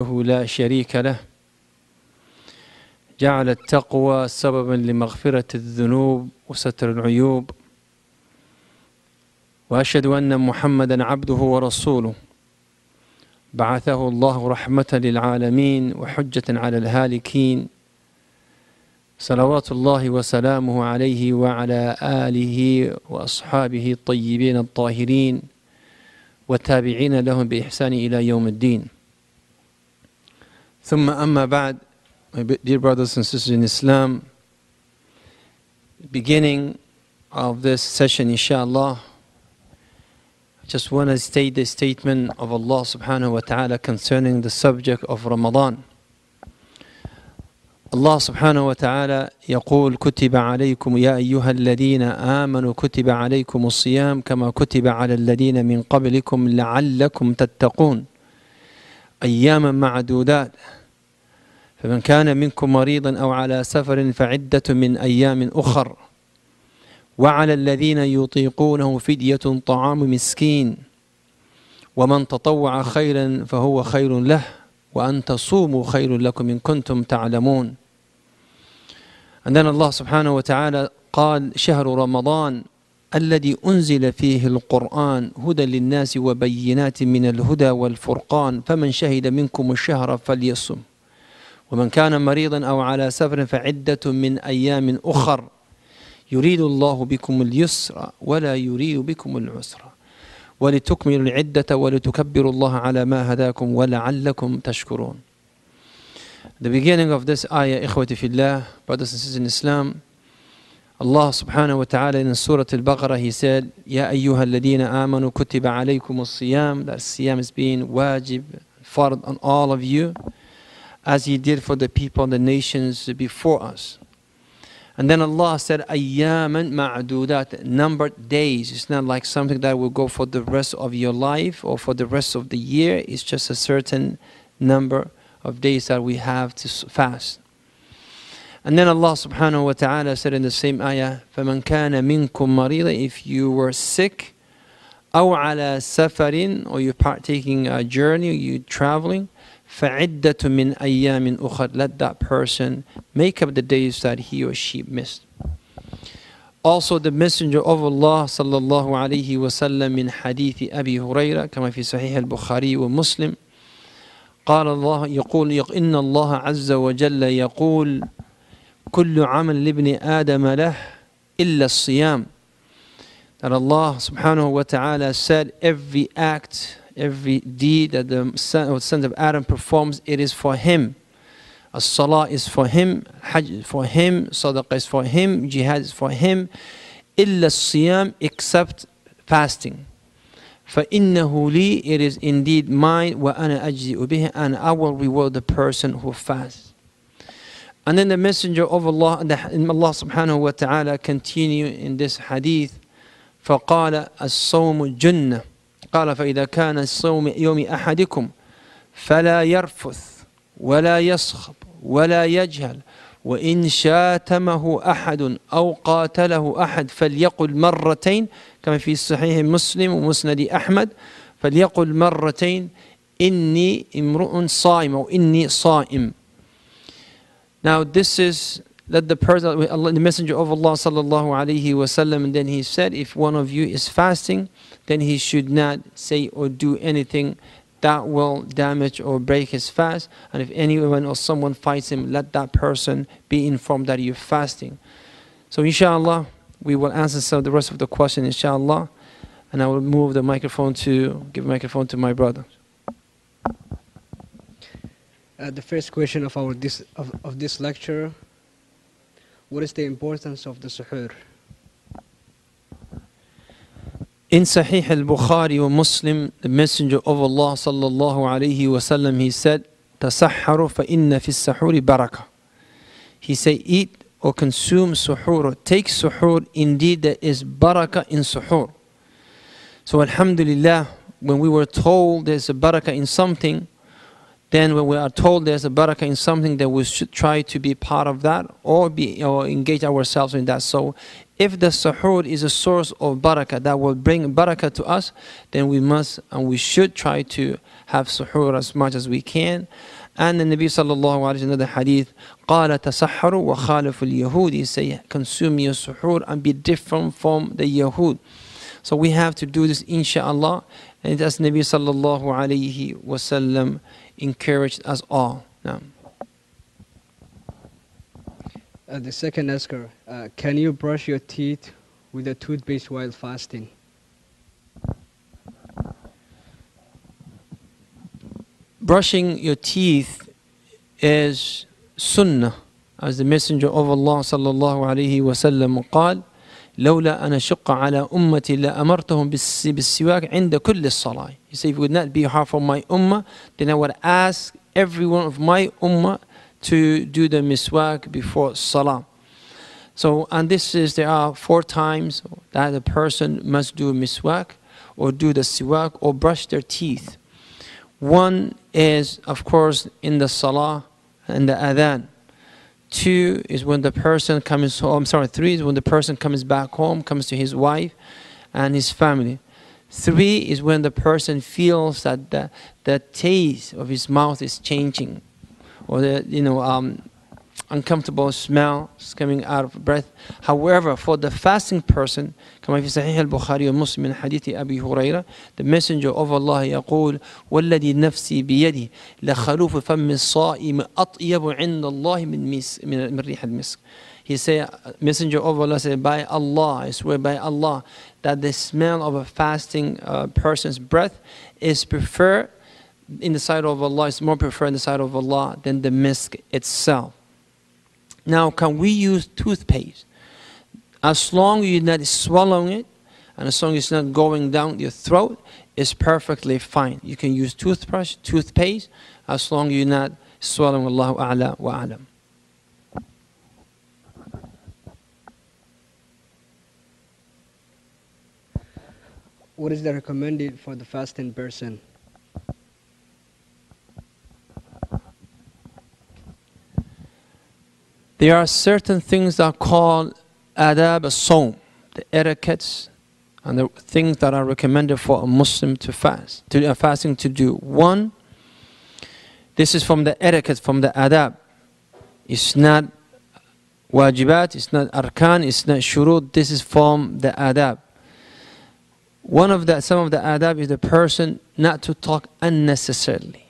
لا شريك له. جعل التقوى سببا لمغفرة الذنوب وستر العيوب. وأشهد أن محمدا عبده ورسوله. بعثه الله رحمة للعالمين وحجة على الهالكين. صلوات الله وسلامه عليه وعلى آله وأصحابه الطيبين الطاهرين. والتابعين لهم بإحسان إلى يوم الدين. ثم أما بعد my dear brothers and sisters in Islam beginning of this session inshallah I just want to state the statement of Allah subhanahu wa ta'ala concerning the subject of Ramadan الله سبحانه وتعالى يقول كتب عليكم يا أيها الذين آمنوا كتب عليكم الصيام كما كتب على الذين من قبلكم لعلكم تتقون أياما معدودات فمن كان منكم مريضا أو على سفر فعدة من أيام أخر. وعلى الذين يطيقونه فدية طعام مسكين. ومن تطوع خيرا فهو خير له وأن تصوموا خير لكم إن كنتم تعلمون. Allah subhanahu wa ta'ala قال شهر رمضان الذي أنزل فيه القرآن هدى للناس وبينات من الهدى والفرقان. فمن شهد منكم الشهر فليصم. ومن كان مريضا أو على سفر فعدة من أيام أخر يريد الله بكم اليسر ولا يريد بكم العسر. ولتكملوا العدة ولتكبروا الله على ما هداكم ولعلكم تشكرون. The beginning of this ayah, إخوتي في الله, brothers and sisters in Islam, Allah subhanahu wa ta'ala in Surah Al-Baqarah, He said, يا أيها الذين آمنوا كتب عليكم الصيام, that siyam is being wajib, fard on all of you, as He did for the people and the nations before us. And then Allah said, ayyaman ma'dudat, numbered days. It's not like something that will go for the rest of your life or for the rest of the year. It's just a certain number of days that we have to fast. And then Allah subhanahu wa ta'ala said in the same ayah, فَمَنْ كَانَ مِنْكُمْ مَرِيضًا If you were sick, أو على سفر, or you're partaking a journey, you're traveling, فَعِدَّةٌ مِّنْ أَيَّامٍ أُخَرٍ Let that person make up the days that he or she missed. Also the Messenger of Allah صلى الله عليه وسلم من حديث أبي هريرة كما في صحيح البخاري ومسلم قال الله يقول إن الله عز وجل يقول كل عمل لابن آدم له إلا الصيام That Allah subhanahu wa ta'ala said every act every deed that the son, or sons of Adam performs, it is for him. As-salah is for him, Hajj is for him, Sadaqah is for him, Jihad is for him. إِلَّا الصِّيَامِ except fasting. فَإِنَّهُ لِي It is indeed mine, وَأَنَا أَجْزِئُ بِهِ And I will reward the person who fasts. And then the Messenger of Allah, Allah subhanahu wa ta'ala continue in this hadith, فَقَالَ الصَّوْمُ جُنَّةٌ قال فإذا كان الصوم يوم أحدكم فلا يرفث ولا يصخب ولا يجهل وإن شاتمه أحد أو قاتله أحد فليقل مرتين كما في صحيح مسلم ومسند أحمد فليقل مرتين إني امرؤ صائم أو إني صائم. Now this is let the person, the messenger of Allah sallallahu alaihi wasallam, and then he said, if one of you is fasting, then he should not say or do anything that will damage or break his fast. And if anyone or someone fights him, let that person be informed that you're fasting. So inshallah, we will answer some the rest of the question inshallah. And I will move the microphone to, give microphone to my brother. Uh, the first question of our this of, of this lecture what is the importance of the suhoor? In Sahih al-Bukhari wa Muslim, the Messenger of Allah sallallahu alayhi wasallam, he said, "Tasahharu فإن في السحور بركة." baraka." He said, "Eat or consume suhoor, or take suhoor. Indeed, there is baraka in suhoor." So, Alhamdulillah, when we were told there's a baraka in something, then when we are told there's a barakah in something that we should try to be part of that or be or engage ourselves in that so if the suhoor is a source of barakah that will bring barakah to us then we must and we should try to have suhoor as much as we can. And the Nabi sallallahu alayhi wa another hadith, قال تسحروا وخالف اليهود. He say, consume your suhoor and be different from the Yahud. So we have to do this inshallah. And as Nabi sallallahu alayhi wasallam encouraged us all. Now. Uh, the second asker, uh, can you brush your teeth with a toothpaste while fasting? Brushing your teeth is sunnah as the messenger of Allah sallallahu alayhi wasallam قال لولا أن أشق على أمتي لأمرتهم بالسواك عند كل الصلاة. He said, if it would not be hard for my ummah, then I would ask every one of my ummah to do the miswak before salah. So, and this is, there are four times that a person must do miswak or do the siwak or brush their teeth. One is, of course, in the salah and the adhan. Two is when the person comes home. I'm sorry, three is when the person comes back home, comes to his wife and his family. Three is when the person feels that the, the taste of his mouth is changing or the, you know, um, uncomfortable smell is coming out of breath. However, for the fasting person, كما في صحيح البخاري ومسلم من حديث أبي هريرة, the messenger of Allah يقول والذي نفسي بيده لخلوف فم الصائم أطيب عند الله من مس من من ريح المسك. He said, messenger of Allah said, by Allah, I swear by Allah, that the smell of a fasting uh, person's breath is preferred in the sight of Allah, is more preferred in the sight of Allah than the misk itself. Now, can we use toothpaste? As long as you're not swallowing it, and as long as it's not going down your throat, it's perfectly fine. You can use toothbrush, toothpaste, as long as you're not swallowing Allahu A'la wa A'lam. What is the recommended for the fasting person? There are certain things that are called adab as the etiquettes and the things that are recommended for a Muslim to fast, to uh, fasting to do. One, this is from the etiquette, from the adab. It's not wajibat, it's not arkan, it's not shurut. This is from the adab. One of the, some of the adab is the person not to talk unnecessarily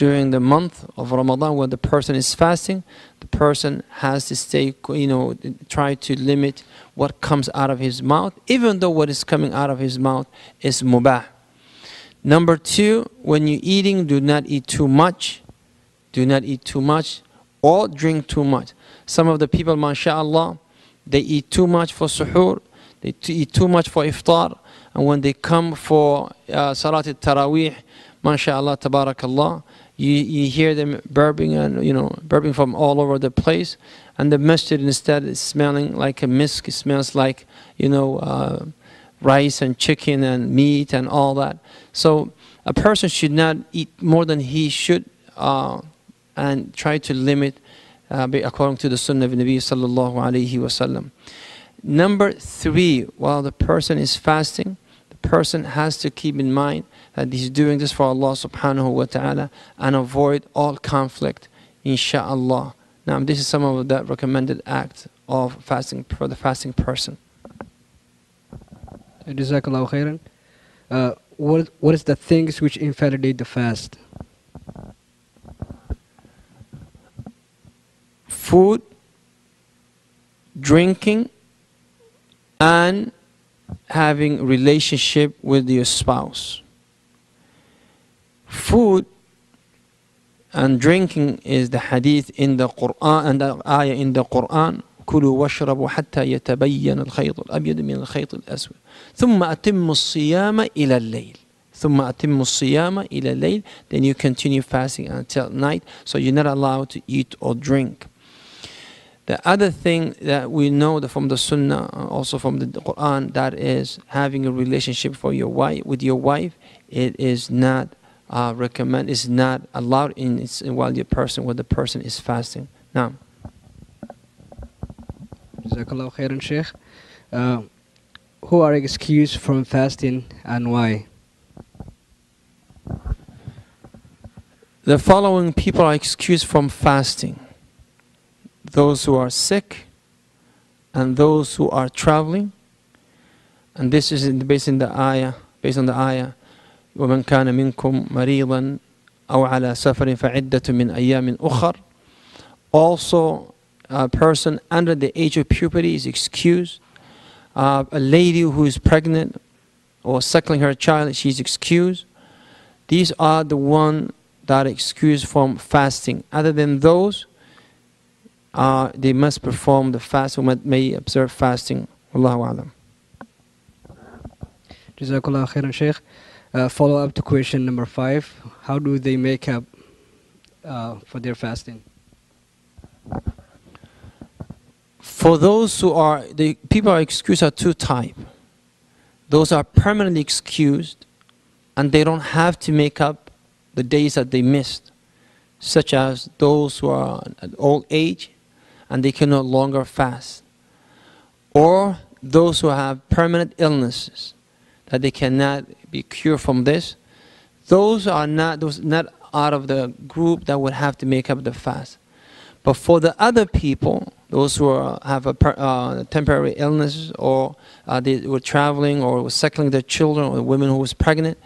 during the month of Ramadan when the person is fasting, the person has to stay, you know, try to limit what comes out of his mouth, even though what is coming out of his mouth is mubah. Number two, when you're eating, do not eat too much. Do not eat too much or drink too much. Some of the people, mashallah, they eat too much for suhoor, they eat too much for iftar, and when they come for uh, Salat al-Taraweeh, mashallah, tabarakallah, you, you hear them burping and you know burping from all over the place. And the masjid instead is smelling like a misk it smells like you know uh, rice and chicken and meat and all that. So a person should not eat more than he should uh, and try to limit uh, according to the sunnah of Nabi sallallahu alaihi wasallam number three while the person is fasting the person has to keep in mind that he's doing this for Allah subhanahu wa ta'ala and avoid all conflict, insha'Allah. Now, this is some of the recommended acts of fasting for the fasting person. Jazakallah khairan. Uh, what, what is the things which invalidate the fast? Food, drinking, and having relationship with your spouse Food and drinking is the hadith in the Quran and the ayah in the Quran كلوا واشربوا حتى يتبين الخيط الأبيض من الخيط الأسود ثم أتم الصيام إلى الليل ثم أتم الصيام إلى الليل then you continue fasting until night so you're not allowed to eat or drink the other thing that we know from the Sunnah, also from the Quran, that is having a relationship for your wife with your wife. It is not uh, recommend is not allowed in while the person when the person is fasting. Now. Jazakallah khairan, Sheikh. Uh, who are excused from fasting and why? The following people are excused from fasting those who are sick and those who are traveling. And this is in, based in the ayah, based on the ayah. ومن كان منكم مريضا أو على سفر فعدة من أيام أخر. Also, a person under the age of puberty is excused. Uh, a lady who is pregnant or suckling her child, she's excused. These are the one that are excused from fasting. Other than those, uh, they must perform the fast or may observe fasting. Wallahu alam. Jazakallah khairan, Sheikh. Uh, follow up to question number five. How do they make up uh, for their fasting? For those who are, the people are excused are two type. Those are permanently excused and they don't have to make up the days that they missed, such as those who are at old age and they can no longer fast, or those who have permanent illnesses that they cannot be cured from this. Those are not those not out of the group that would have to make up the fast. But for the other people, those who are, have a per, uh, temporary illness or uh, they were traveling or were suckling their children or the women who was pregnant,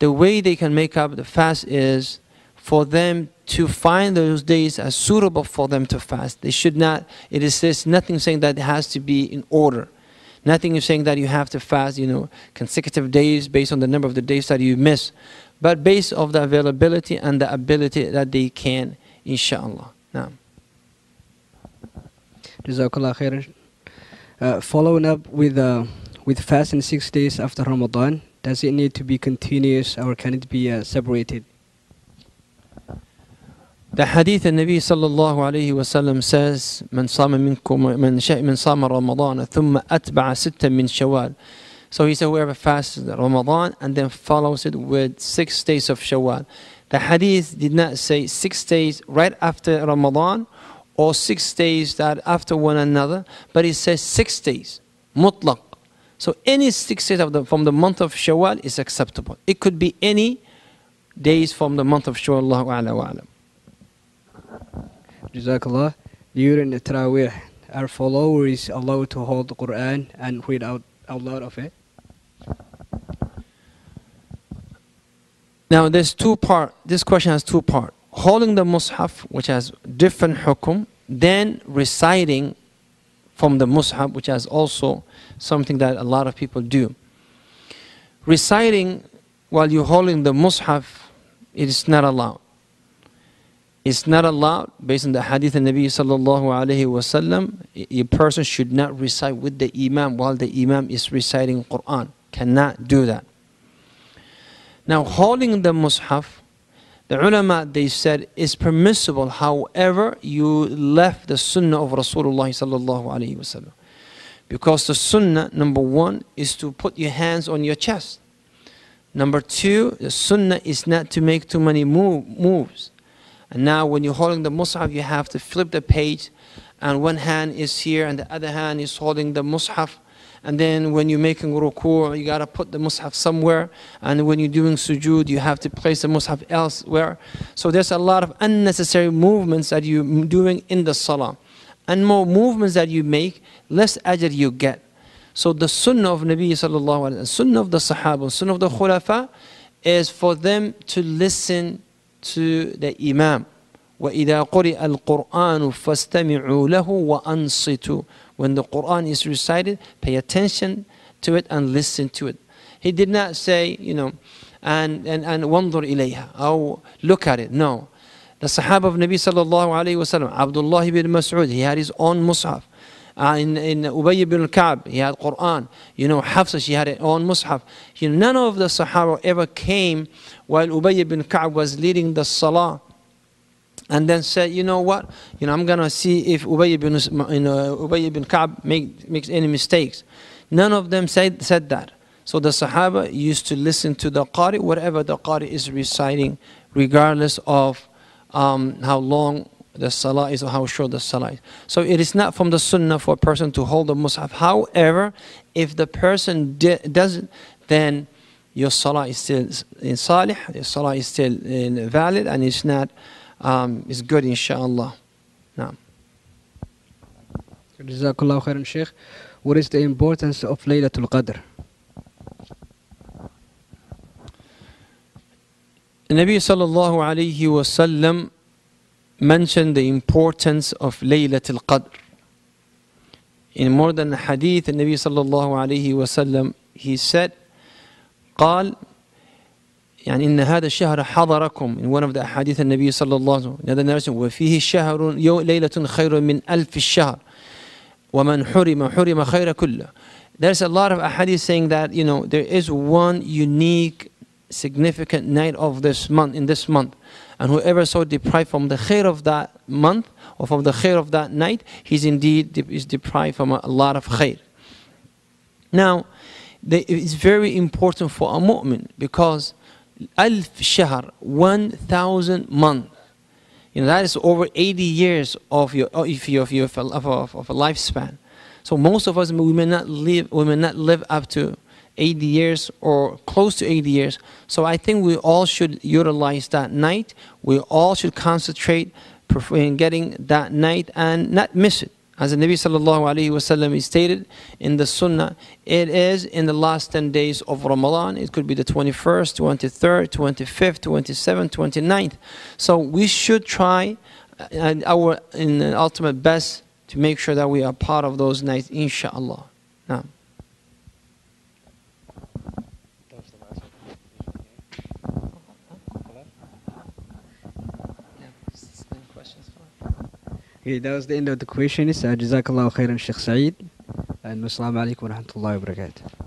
the way they can make up the fast is for them to find those days as suitable for them to fast. They should not, it is this, nothing saying that it has to be in order. Nothing is saying that you have to fast, you know, consecutive days based on the number of the days that you miss, but based on the availability and the ability that they can, inshallah. Now. Jazakallah khairan. Uh, following up with uh, with fasting six days after Ramadan, does it need to be continuous or can it be uh, separated? The hadith of Nabi sallallahu alayhi wasallam says, "من صام minkum من shay من صام رمضان ثم أتبع ستة من شوال." So he said, whoever fasts Ramadan and then follows it with six days of Shawwal. The hadith did not say six days right after Ramadan or six days that after one another, but it says six days, mutlaq. So any six days the, from the month of Shawwal is acceptable. It could be any days from the month of Shawwal, Allahu Alam. Jazakallah. During the Taraweeh, are followers allowed to hold the Quran and read out, out loud of it? Now there's two part, this question has two part. Holding the Mus'haf, which has different hukum, then reciting from the Mus'haf, which has also something that a lot of people do. Reciting while you're holding the Mus'haf, it is not allowed. It's not allowed based on the hadith of Nabi sallallahu alayhi wasallam. A person should not recite with the Imam while the Imam is reciting Quran. Cannot do that. Now holding the Mus'haf, the ulama they said is permissible. However, you left the Sunnah of Rasulullah sallallahu alayhi wasallam. Because the Sunnah, number one, is to put your hands on your chest. Number two, the Sunnah is not to make too many move, moves. And now when you're holding the Mus'haf, you have to flip the page and one hand is here and the other hand is holding the Mus'haf. And then when you're making ruku', you gotta put the Mus'haf somewhere. And when you're doing sujood, you have to place the Mus'haf elsewhere. So there's a lot of unnecessary movements that you're doing in the Salah. And more movements that you make, less ajr you get. So the sunnah of Nabi sallallahu alaihi wasallam, sunnah of the Sahaba, sunnah of the Khulafa is for them to listen to the Imam. وَإِذَا قُرِئَ الْقُرْآنُ فَاسْتَمِعُوا لَهُ وَأَنصِتُوا When the Quran is recited, pay attention to it and listen to it. He did not say, you know, and, and, and وَانظُرْ إِلَيْهَا or look at it. No. The Sahaba of Nabi sallallahu alayhi wa sallam, Abdullah ibn Mas'ud, he had his own Mus'haf. Uh, in, in Ubay ibn Ka'b, he had Quran. You know, Hafsa, she had her own Mus'haf. You know, none of the Sahaba ever came while Ubay ibn Ka'b was leading the Salah and then said, you know what, you know, I'm going to see if Ubay ibn, you know, Ubay ibn Ka'b make, makes any mistakes. None of them said, said that. So the Sahaba used to listen to the Qari, whatever the Qari is reciting, regardless of um, how long the salah is how short the salah is. So it is not from the sunnah for a person to hold the mushaf. However, if the person doesn't, then your salah is still in salih, your salah is still in valid, and it's not, um, it's good, inshallah. Now, Jazakallah khairan, Sheikh. What is the importance of Laylatul Qadr? the Nabi sallallahu alayhi wasallam mentioned the importance of Laylatul Qadr. In more than a hadith, the Nabi sallallahu alayhi wasallam, he said, قال يعني إن هذا الشهر حضركم in one of the hadith النبي صلى الله عليه وسلم another narration وفيه شهر يو ليلة خير من ألف الشهر ومن حرم حرم خير كله there's a lot of hadith saying that you know there is one unique significant night of this month in this month and whoever so deprived from the khair of that month or from the khair of that night he's indeed de- is deprived from a, lot of khair. Now it's very important for a mu'min because alf shahr 1000 month you know that is over 80 years of your of your, of your of, of, of a lifespan. So most of us we may not live we may not live up to 80 years or close to 80 years so i think we all should utilize that night we all should concentrate in getting that night and not miss it as the Nabi sallallahu alayhi wasallam stated in the Sunnah, it is in the last 10 days of Ramadan. It could be the 21st, 23rd, 25th, 27th, 29th. So we should try uh, our in the ultimate best to make sure that we are part of those nights, inshallah. Now. Okay, that was the end of the questions. Uh, Jazakallah khairan, Sheikh Saeed. And Assalamu alaikum wa rahmatullahi wa barakatuh.